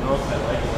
no.